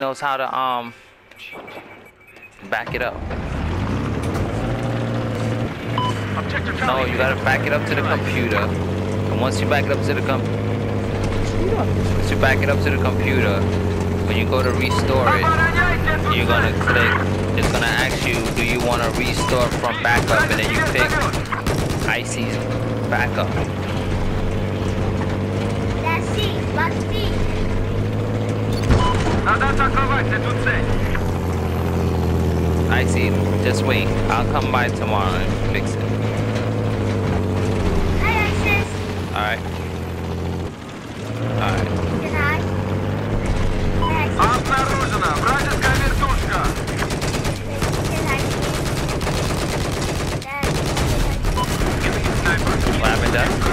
knows how to um back it up. No, you gotta back it up to the computer. And once you back it up to the com once you back it up to the computer, when you go to restore it, you're gonna click. It's gonna ask you, do you want to restore from backup, and then you pick Icy's backup. That's it. Let's see. Надо атаковать эту цель. Icy, just wait. I'll come by tomorrow and fix it. Hi, Isis. Alright? Alright. Good night. Hi, Isis. Обнаружена вражеская вертушка. Good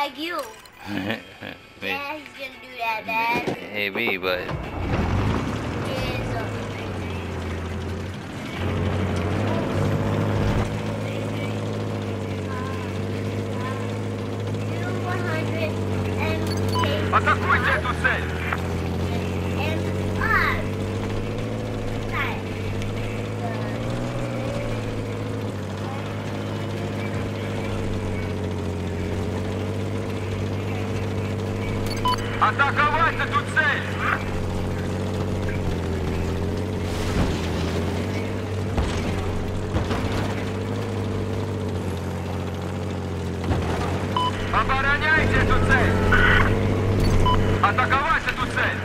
he's gonna teabag you. May- Yeah, he's gonna do that, Dad. Maybe, but Yes, uh, Zero one hundred MK Атакуйте Атаковать эту цель. Обороняйте эту цель. Атаковать эту цель.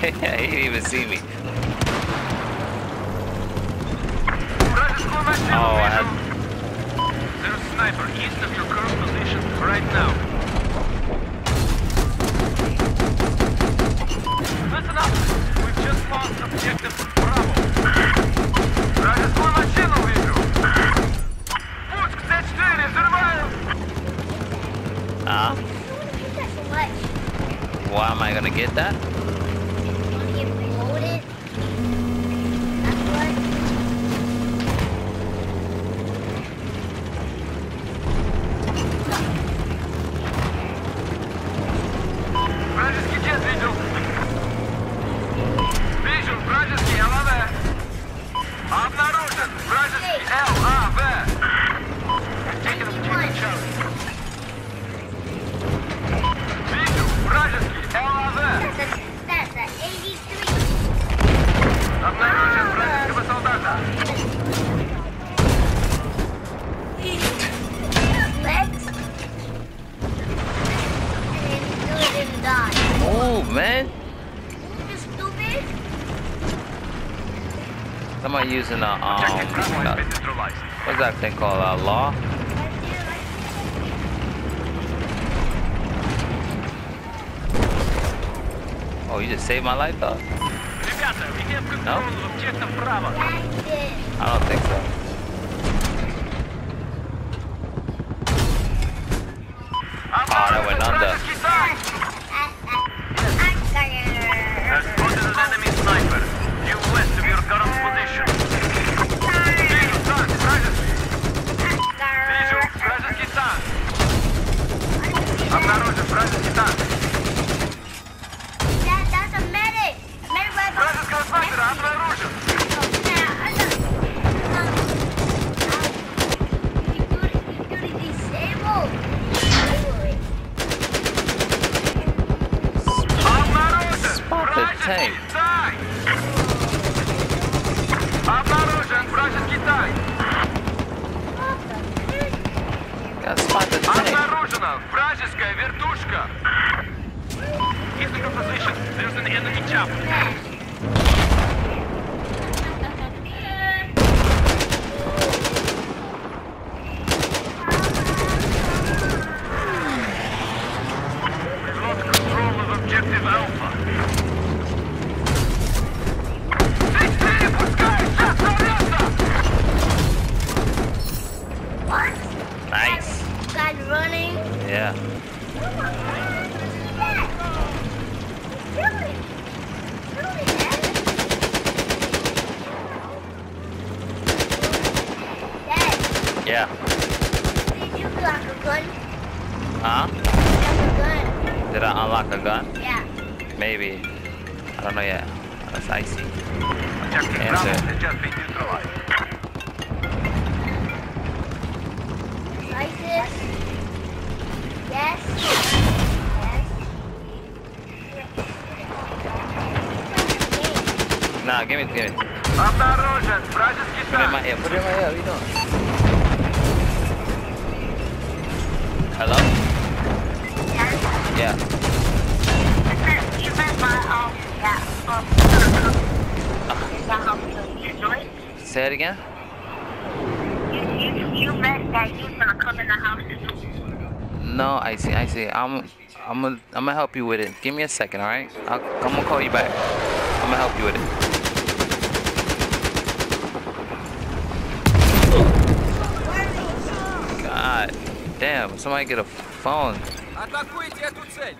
He didn't even see me. Oh, I had sniper east of your current position right now. Listen up. We've just lost objective Bravo. Вражескую машину вижу. Пуск Т-4, взрываю. Ah, Get that so much. why am I gonna get that? move, man. Somebody using a, um, a, uh, what's that thing called, a uh, law? Oh, you just saved my life, though? No? I don't think so. Oh, that went under. West of Обнаружена вражеская вертушка. East of your position, there's an enemy chopper. We've lost control of objective Alpha. Yeah. did you lock a gun? Huh? Lock Did I unlock a gun? a gun? Yeah. Maybe. I don't know yet. That's icy. Objective Answer. Bravo has just been neutralized. ISIS. Yes. Yes. Nah, give me, give me. Обнаружен вражеский Put it in my танк. ear. Put it in my ear. What are you doing? Hello? Yeah. Say it again. You, you, you meant that you're not coming to the house. No, I see, I see. I'm, I'm gonna, I'm gonna help you with it. Give me a second, all right? I'll, I'm gonna call you back. I'm gonna help you with it. God damn! Somebody get a phone. Атакуйте эту цель!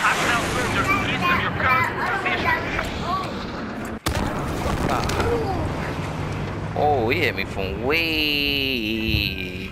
Hostile soldiers east of your current position. Oh, he hit me from way